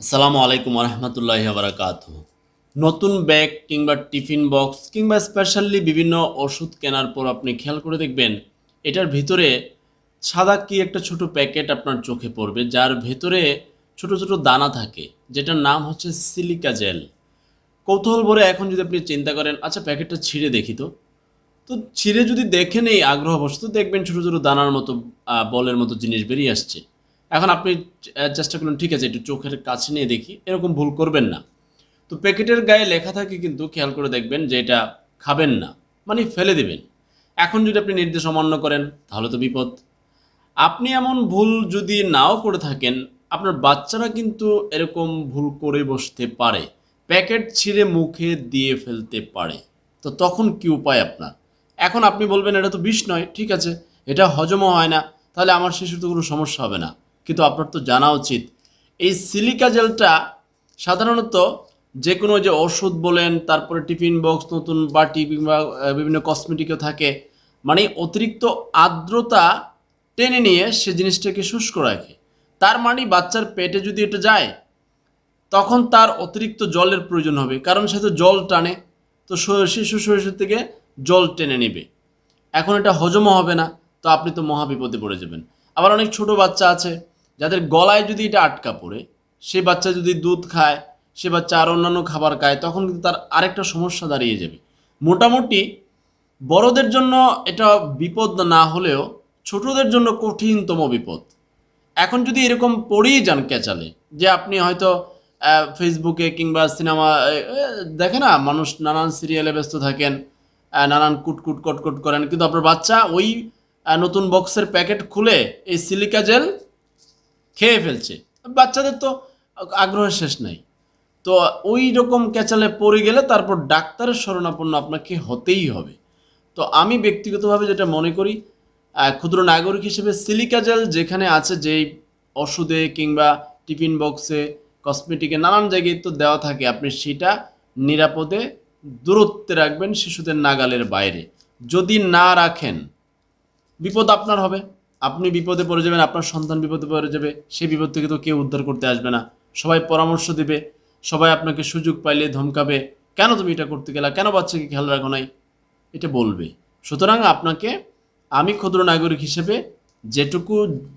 আসসালামু আলাইকুম রহমতুল্লাহ বারাকাত নতুন ব্যাগ কিংবা টিফিন বক্স কিংবা স্পেশালি বিভিন্ন ওষুধ কেনার পর আপনি খেয়াল করে দেখবেন, এটার ভিতরে সাদা কি একটা ছোট প্যাকেট আপনার চোখে পড়বে, যার ভেতরে ছোট ছোট দানা থাকে, যেটার নাম হচ্ছে সিলিকা জেল কৌতূহল ভরে এখন যদি আপনি চিন্তা করেন আচ্ছা প্যাকেটটা ছিঁড়ে দেখি তো। তো ছিঁড়ে যদি দেখেন এই আগ্রহবশত দেখবেন ছোটো ছোটো দানার মতো বলের মতো জিনিস বেরিয়ে আসছে। এখন আপনি চেষ্টা করুন, ঠিক আছে, একটু চোখের কাছে নিয়ে দেখি। এরকম ভুল করবেন না। তো প্যাকেটের গায়ে লেখা থাকে কিন্তু খেয়াল করে দেখবেন যে এটা খাবেন না মানে ফেলে দেবেন। এখন যদি আপনি নির্দেশ অমান্য করেন, তাহলে তো বিপদ। আপনি এমন ভুল যদি নাও করে থাকেন, আপনার বাচ্চারা কিন্তু এরকম ভুল করে বসতে পারে। প্যাকেট ছিঁড়ে মুখে দিয়ে ফেলতে পারে। তো তখন কি উপায় আপনার? এখন আপনি বলবেন, এটা তো বিষ নয়, ঠিক আছে, এটা হজমও হয় না, তাহলে আমার শিশুর তো কোনো সমস্যা হবে না। কিন্তু আপনার তো জানা উচিত। এই সিলিকা জেলটা সাধারণত যে কোনো যে ওষুধ বলেন, তারপরে টিফিন বক্স, নতুন বাটি বিভিন্ন কসমেটিকও থাকে মানে অতিরিক্ত আর্দ্রতা টেনে নিয়ে সে জিনিসটাকে শুষ্ক রাখে। তার মানে বাচ্চার পেটে যদি এটা যায়, তখন তার অতিরিক্ত জলের প্রয়োজন হবে, কারণ সে তো জল টানে, তো শিশু শরীর থেকে জল টেনে নেবে। এখন এটা হজমও হবে না, তো আপনি তো মহা বিপদে পড়ে যাবেন। আবার অনেক ছোট বাচ্চা আছে যাদের গলায় যদি এটা আটকা পড়ে, সে বাচ্চা যদি দুধ খায়, সে বাচ্চা আর অন্যান্য খাবার খায়, তখন কিন্তু তার আরেকটা সমস্যা দাঁড়িয়ে যাবে। মোটামুটি বড়দের জন্য এটা বিপদ না হলেও ছোটদের জন্য কঠিনতম বিপদ। এখন যদি এরকম পড়েই যান ক্যাচালে, যে আপনি হয়তো ফেসবুকে কিংবা সিনেমা দেখে না, মানুষ নানান সিরিয়ালে ব্যস্ত থাকেন নানান কুটকুট কটকট করেন, কিন্তু আপনার বাচ্চা ওই নতুন বক্সের প্যাকেট খুলে এই সিলিকা জেল খেয়ে ফেলছে। বাচ্চাদের তো আগ্রহের শেষ নাই। তো ওই রকম ক্যাচালে পড়ে গেলে তারপর ডাক্তারের শরণাপন্ন আপনাকে হতেই হবে। তো আমি ব্যক্তিগতভাবে যেটা মনে করি ক্ষুদ্র নাগরিক হিসেবে সিলিকা জেল যেখানে আছে, যেই ওষুধে কিংবা টিফিন বক্সে কসমেটিকে নানান জায়গায় তো দেওয়া থাকে, আপনি সেটা নিরাপদে দূরত্বে রাখবেন শিশুদের নাগালের বাইরে। যদি না রাখেন, বিপদ আপনার হবে। আপনি বিপদে পড়ে যাবেন, আপনার সন্তান বিপদে পড়ে যাবে সেই বিপদ থেকে তো কেউ উদ্ধার করতে আসবে না। সবাই পরামর্শ দেবে, সবাই আপনাকে সুযোগ পাইলে ধমকাবে, কেন তুমি এটা করতে গেলা, কেন বাচ্চাকে খেয়াল রাখো নাই? এটা বলবে। সুতরাং আপনাকে আমি ক্ষুদ্র নাগরিক হিসেবে যেটুকু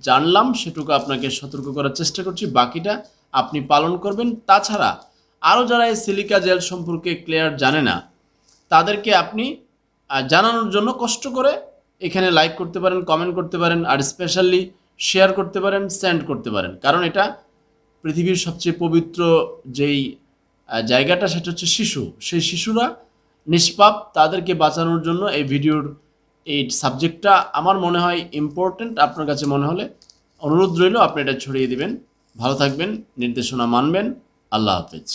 জানলাম, সেটুকু আপনাকে সতর্ক করার চেষ্টা করছি। বাকিটা আপনি পালন করবেন। তাছাড়া আরও যারা এই সিলিকা জেল সম্পর্কে ক্লিয়ার জানে না, তাদেরকে আপনি জানানোর জন্য কষ্ট করে এখানে লাইক করতে পারেন কমেন্ট করতে পারেন, আর স্পেশালি শেয়ার করতে পারেন সেন্ড করতে পারেন। কারণ এটা পৃথিবীর সবচেয়ে পবিত্র যেই জায়গাটা, সেটা হচ্ছে শিশু। সেই শিশুরা নিষ্পাপ, তাদেরকে বাঁচানোর জন্য এই ভিডিওর এই সাবজেক্টটা আমার মনে হয় ইম্পর্ট্যান্ট আপনার কাছে মনে হলে অনুরোধ রইল, আপনি এটা ছড়িয়ে দিবেন। ভালো থাকবেন, নির্দেশনা মানবেন। আল্লাহ হাফেজ।